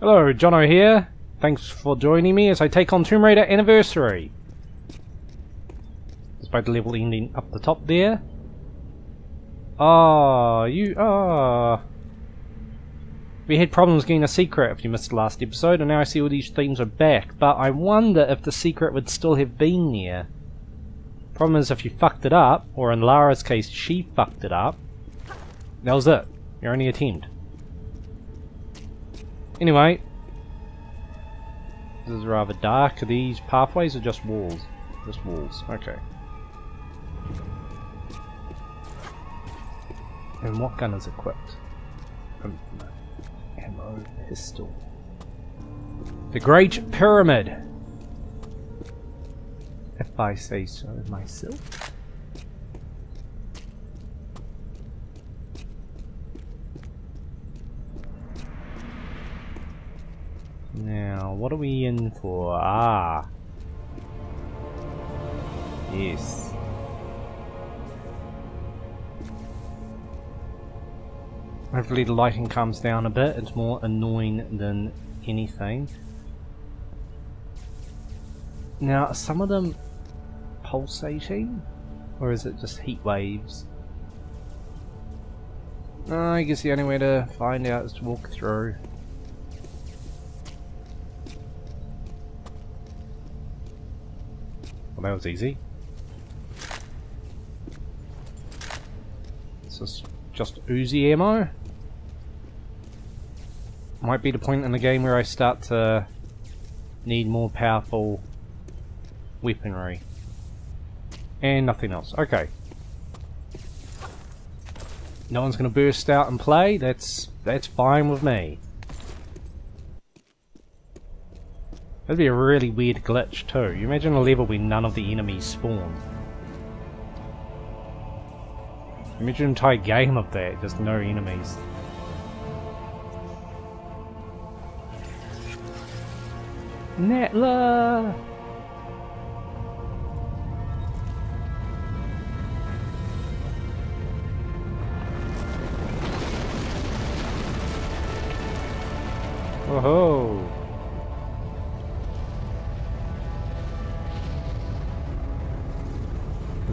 Hello, Jono here. Thanks for joining me as I take on Tomb Raider Anniversary. Despite the level ending up the top there. Ah, you ah. We had problems getting a secret if you missed the last episode, and now I see all these things are back, but I wonder if the secret would still have been there. Problem is, if you fucked it up, or in Lara's case, she fucked it up, that was it. Your only attempt. Anyway, this is rather dark. These pathways are just walls? Just walls. Okay. And what gun is equipped? Um, ammo pistol. The Great Pyramid. If I say so myself. Now, what are we in for? Ah. Yes. Hopefully the lighting calms down a bit. It's more annoying than anything. Now, are some of them pulsating? Or is it just heat waves? I guess the only way to find out is to walk through. Well, that was easy. This is just Uzi ammo. Might be the point in the game where I start to need more powerful weaponry. And nothing else. Okay. No one's going to burst out and play. That's that's fine with me. That'd be a really weird glitch too. You imagine a level where none of the enemies spawn. Imagine an entire game of that, just no enemies. Natla! Oh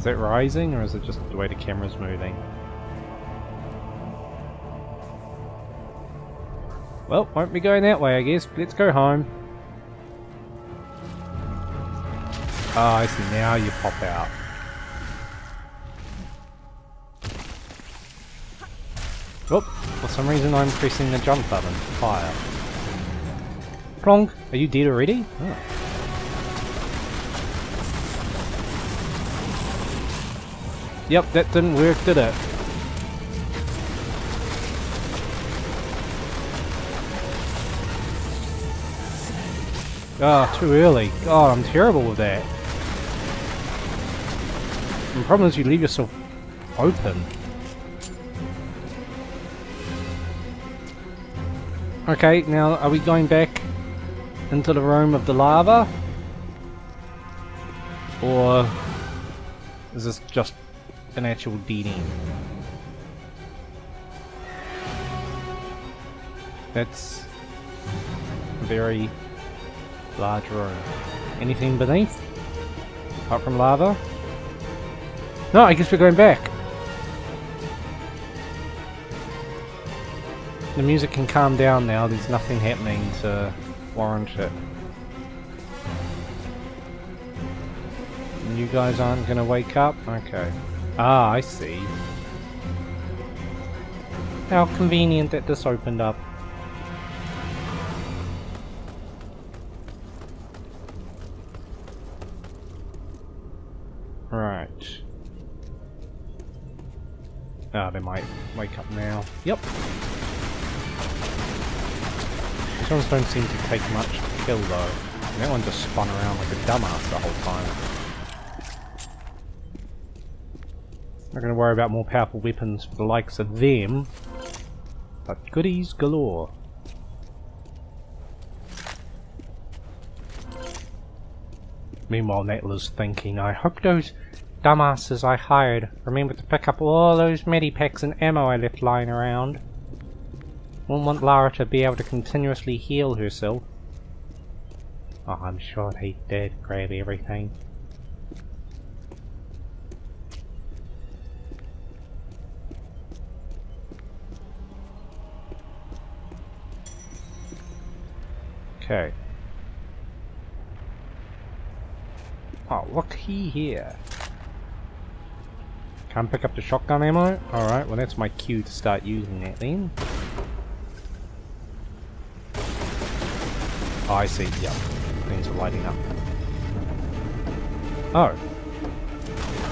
Is that rising or is it just the way the camera's moving? Well, won't be going that way I guess. Let's go home. Ah, oh, I see. Now you pop out. Oh, for some reason I'm pressing the jump button. Fire. Plonk! Are you dead already? Oh. Yep, that didn't work, did it? Ah, oh, too early. God, I'm terrible with that. the problem is you leave yourself open. Okay, now are we going back into the room of the lava? Or is this just an actual end? That's a very large room. Anything beneath? Apart from lava? No, I guess we're going back. The music can calm down now, there's nothing happening to warrant it. You guys aren't gonna wake up? Okay. Ah, I see. How convenient that this opened up. Right. Ah, oh, they might wake up now. Yep. These ones don't seem to take much to kill though. That one just spun around like a dumbass the whole time. Not gonna worry about more powerful weapons for the likes of them. But goodies galore. Meanwhile, Natla's thinking, I hope those dumbasses I hired remember to pick up all those medipacks and ammo I left lying around. Wouldn't want Lara to be able to continuously heal herself. Oh, I'm sure he did grab everything. Okay. Oh, look he here. Can't pick up the shotgun ammo? Alright, well that's my cue to start using that then. Oh, I see, yep. Things are lighting up. Oh.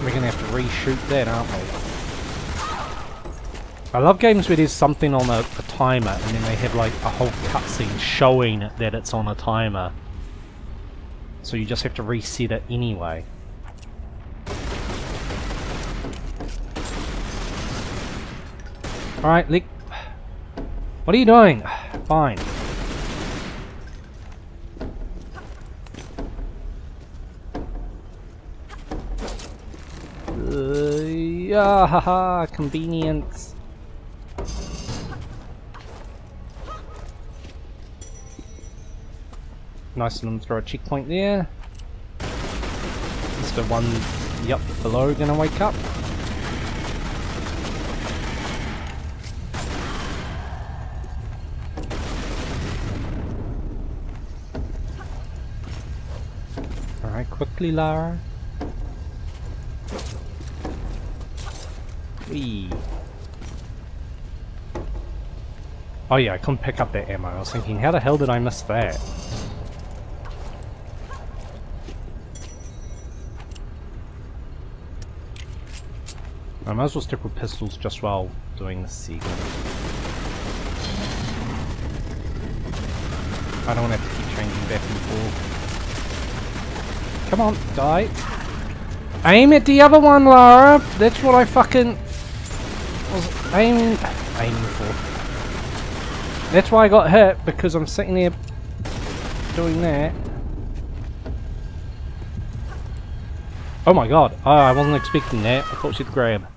We're gonna have to reshoot that, aren't we? I love games where there's something on a, a timer and then they have like a whole cutscene showing that it's on a timer. So you just have to reset it anyway. Alright, Lick. What are you doing? Fine. Uh, yeah, haha, convenience. Nice of them throw a checkpoint there. Is the one, yep, below gonna wake up? Alright, quickly Lara. Wee. Oh yeah, I couldn't pick up that ammo. I was thinking, how the hell did I miss that? I might as well stick with pistols just while doing the sequence. I don't want to have to keep changing back and forth. Come on, die. Aim at the other one, Lara! That's what I fucking was aiming, aiming for. That's why I got hit, because I'm sitting there doing that. Oh my god, oh, I wasn't expecting that. I thought she'd grab.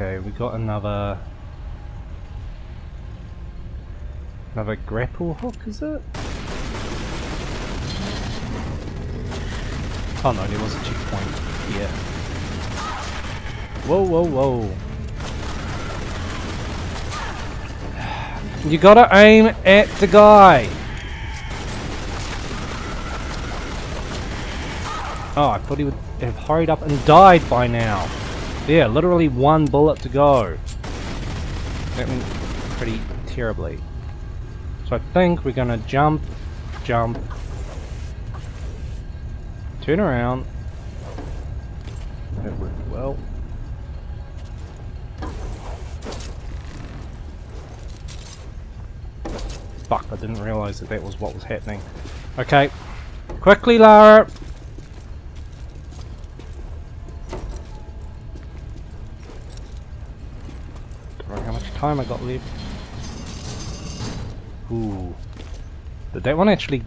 Okay, we got another... Another grapple hook, is it? Oh no, there was a checkpoint here. Whoa, whoa, whoa. You gotta aim at the guy! Oh, I thought he would have hurried up and died by now. Yeah, literally one bullet to go. That went pretty terribly. So I think we're gonna jump, jump, turn around. That worked well. Fuck, I didn't realise that that was what was happening. Okay, quickly Lara! Time I got left. Ooh. Did that one actually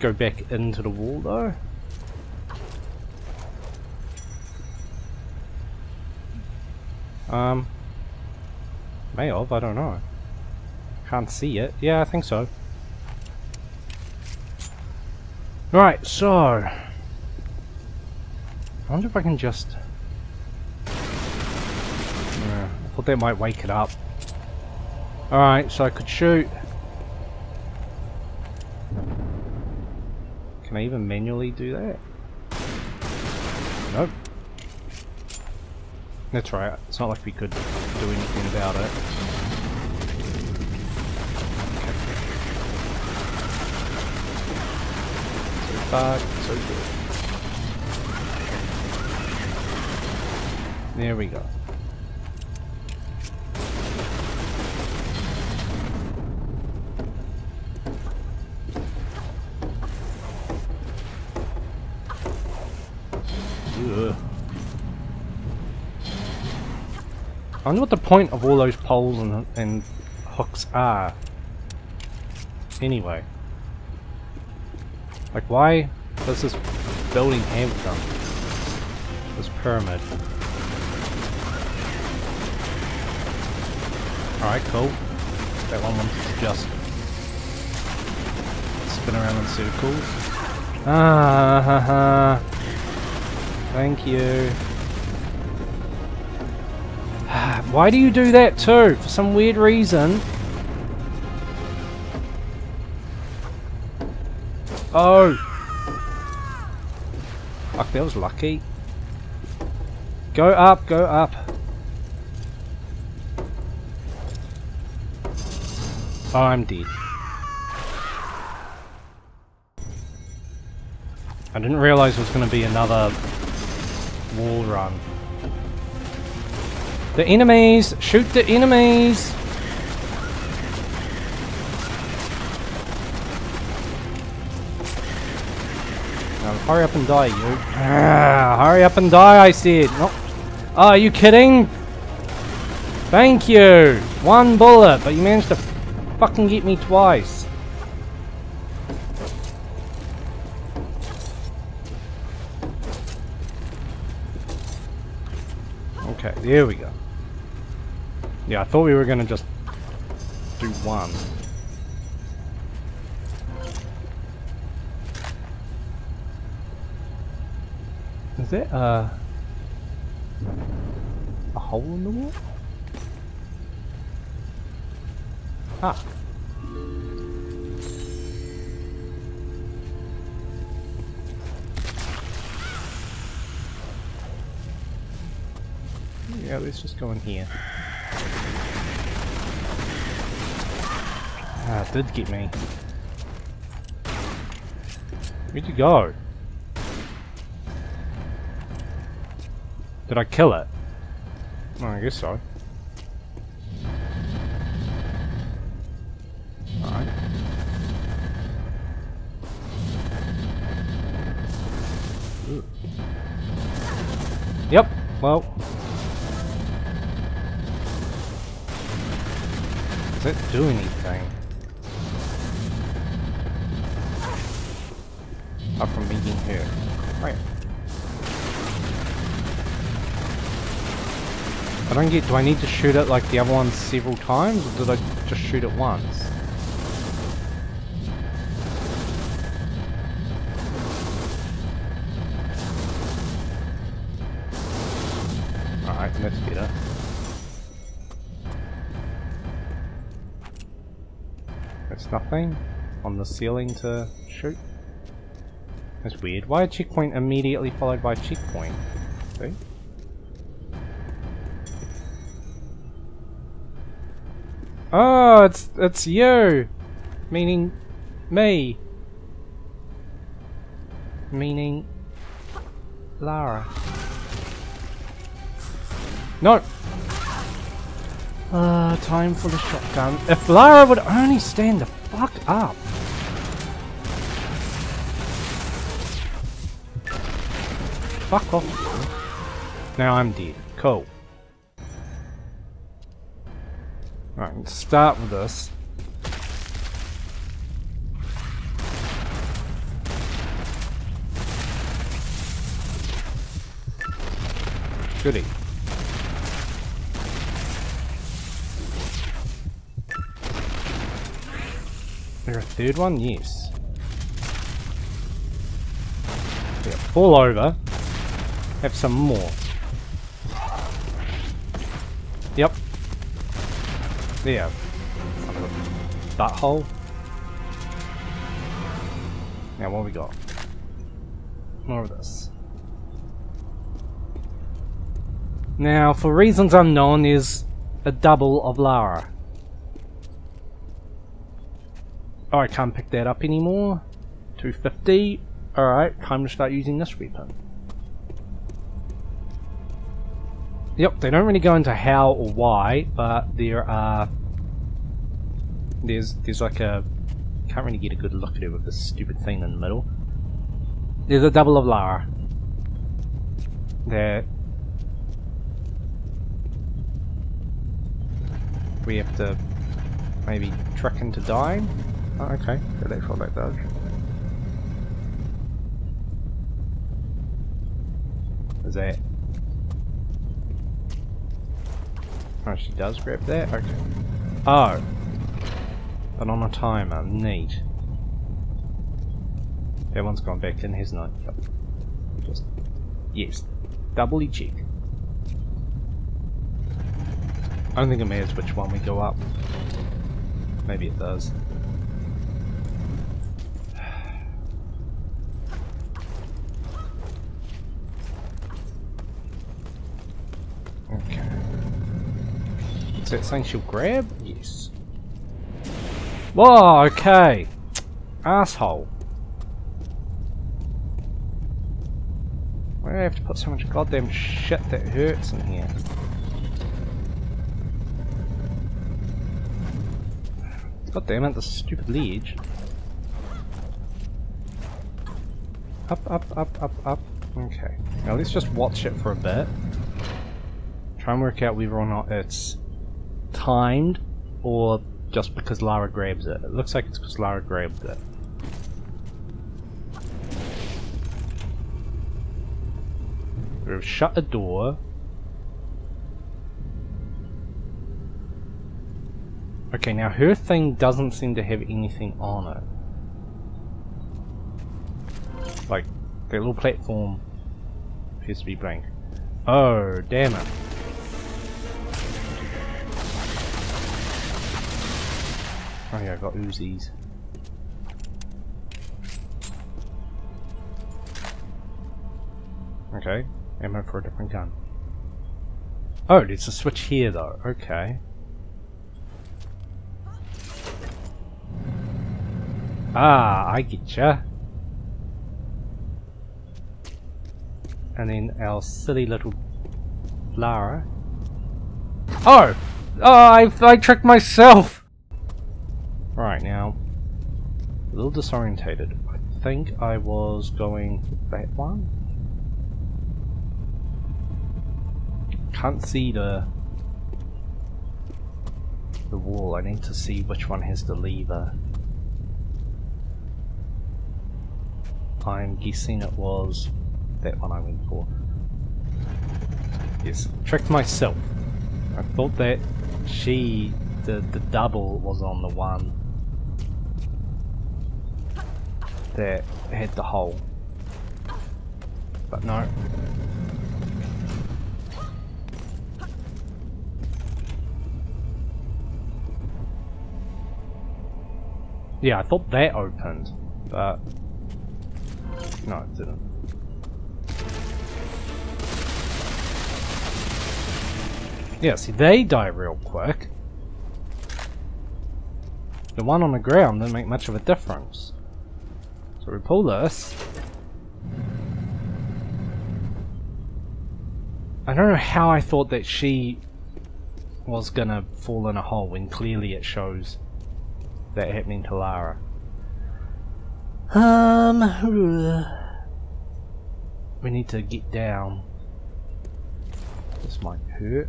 go back into the wall though? Um, may have, I don't know. Can't see it. Yeah, I think so. Right, so... I wonder if I can just... Uh, I thought that might wake it up. Alright, so I could shoot. Can I even manually do that? Nope. That's right, it's not like we could do anything about it. So far, so good. There we go. I wonder what the point of all those poles and, and hooks are. Anyway. Like why does this building have them? This pyramid. Alright, cool. That one wanted to just spin around in circles. Ah, ha, ha. Thank you. Why do you do that too? For some weird reason. Oh! Fuck, that was lucky. Go up, go up. Oh, I'm dead. I didn't realise it was going to be another wall run. The enemies! Shoot the enemies! Hurry up and die, you. Ah, hurry up and die, I said. No. Oh, are you kidding? Thank you! One bullet, but you managed to fucking get me twice. Okay, there we go. Yeah, I thought we were gonna just do one. Is it uh, a hole in the wall? Ah. Yeah, let's just go in here. Ah, it did get me. Where'd you go? Did I kill it? I guess so. Alright. Yep, well. Does it do anything? Up from being here. Right. I don't get, do I need to shoot it like the other ones several times, or did I just shoot it once? Alright, that's better. There's nothing on the ceiling to shoot. That's weird. Why a checkpoint immediately followed by a checkpoint? See? Oh, it's it's you, meaning me, meaning Lara. No. Uh, time for the shotgun. If Lara would only stand the fuck up. Fuck off. Now I'm dead. Cool. Right, let's start with this. Goody. There a third one? Yes. Yeah, fall over. Have some more. Yep, there. Butthole. Now what we got? More of this. Now, for reasons unknown, there's a double of Lara. Oh, I can't pick that up anymore. 250. Alright, time to start using this weapon. Yep, they don't really go into how or why, but there are... There's, there's like a... Can't really get a good look at it with this stupid thing in the middle. There's a double of Lara. That... We have to maybe trick into dying? Oh, okay, so that's what that does. Is that Oh, she does grab that? Okay. Oh. But on a timer. Neat. That one's gone back in, hasn't it? Yep. Just... Yes. Doubly check. I don't think it matters which one we go up. Maybe it does. Is that saying she'll grab? Yes. Whoa, okay. Asshole. Why do I have to put so much goddamn shit that hurts in here? God damn it, the stupid ledge. Up, up, up, up, up. Okay. Now let's just watch it for a bit. Try and work out whether or not it's timed or just because Lara grabs it. It looks like it's because Lara grabs it. We've shut a door. Okay, now her thing doesn't seem to have anything on it. Like, the little platform appears to be blank. Oh, damn it. Oh yeah, I got Uzis. Okay, ammo for a different gun. Oh, there's a switch here though, okay. Ah, I getcha. And then our silly little Lara. Oh! Oh, I, I tricked myself! Right, now, a little disorientated. I think I was going that one? Can't see the the wall. I need to see which one has the lever. I'm guessing it was that one I went for. Yes, tricked myself. I thought that she, the, the double was on the one that had the hole. But no. Yeah, I thought that opened, but no, it didn't. Yeah, see, they die real quick. The one on the ground didn't make much of a difference. So we pull this. I don't know how I thought that she was gonna fall in a hole when clearly it shows that happening to Lara. Um, we need to get down. This might hurt.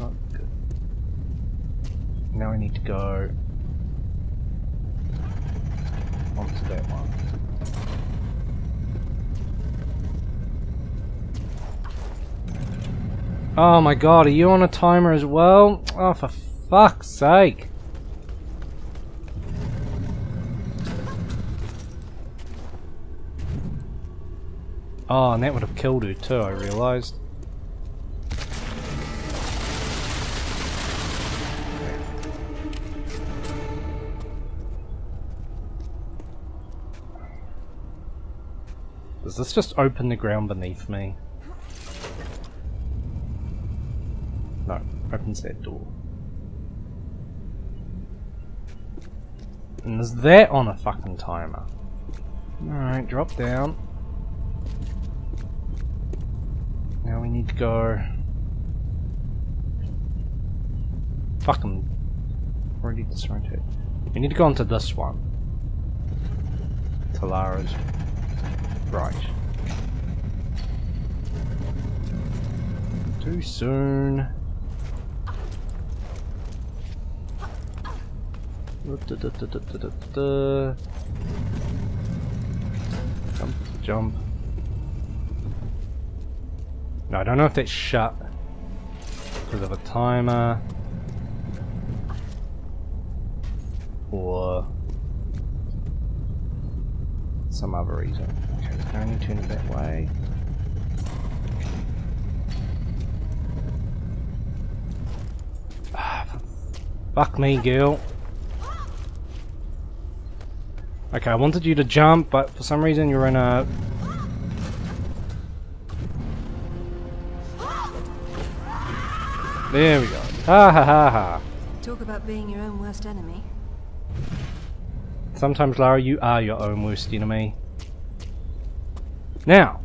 Not good. Now we need to go onto that one. Oh my god, are you on a timer as well? Oh, for fuck's sake. Oh, and that would have killed her too, I realised. Does this just open the ground beneath me? No, opens that door. And is that on a fucking timer? Alright, drop down. Now we need to go... Fuck, I'm already disoriented. We need to go onto this one. Talara's right. Too soon. Jump, jump. No, I don't know if that's shut because of a timer. or some other reason. Okay, let's only turn that way. Ah, fuck me, girl. Okay, I wanted you to jump, but for some reason you're in a... There we go. Ha ha ha ha. Talk about being your own worst enemy. Sometimes, Lara, you are your own worst enemy. Now,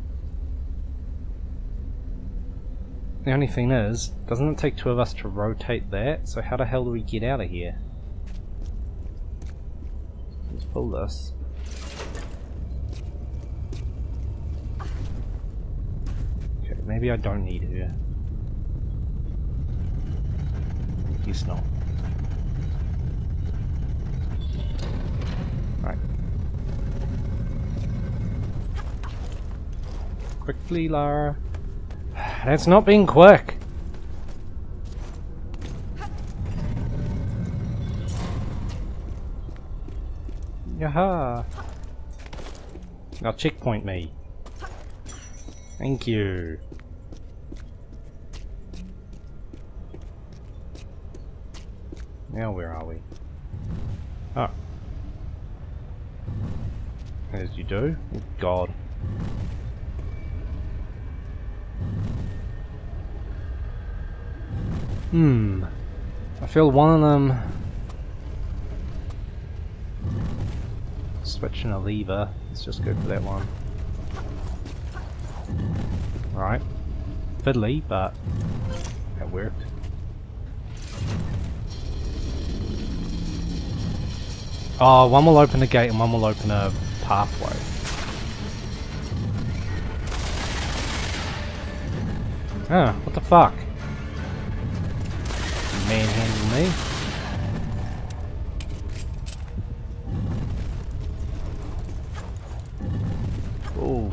the only thing is, doesn't it take two of us to rotate that? So how the hell do we get out of here? Let's pull this. Okay, maybe I don't need her. Guess not. Right. Quickly, Lara. That's not being quick. Yaha! Now checkpoint me. Thank you. Now where are we? Oh. As you do. Oh, God. Hmm. I feel one of them switching a lever. Let's just go for that one. Right. Fiddly, but that worked. Oh, one will open a gate and one will open a pathway. Ah, what the fuck?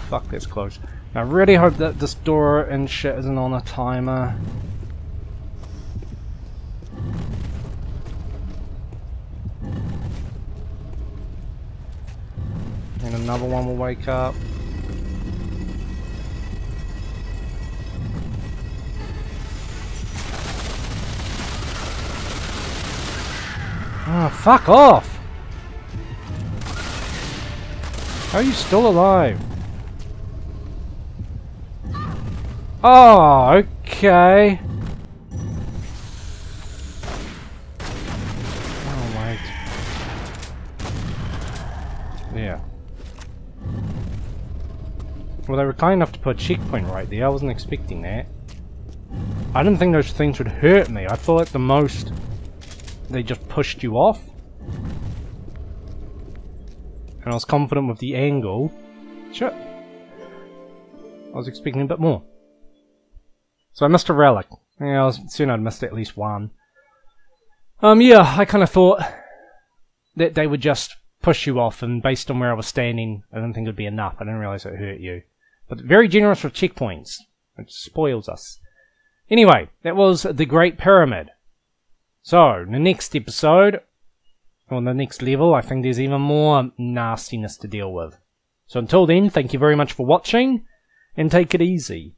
Fuck, that's close. I really hope that this door and shit isn't on a timer. And another one will wake up. Ah, oh, fuck off! How are you still alive? Oh, okay. Oh, wait. Yeah. Well, they were kind enough to put a checkpoint right there. I wasn't expecting that. I didn't think those things would hurt me. I thought at the most they just pushed you off. And I was confident with the angle. Sure. I was expecting a bit more. So I missed a relic. Yeah, I was soon I'd missed at least one. Um, yeah, I kind of thought that they would just push you off, and based on where I was standing, I didn't think it would be enough. I didn't realize it hurt you. But very generous with checkpoints, which spoils us. Anyway, that was the Great Pyramid. So, in the next episode, or the next level, I think there's even more nastiness to deal with. So until then, thank you very much for watching, and take it easy.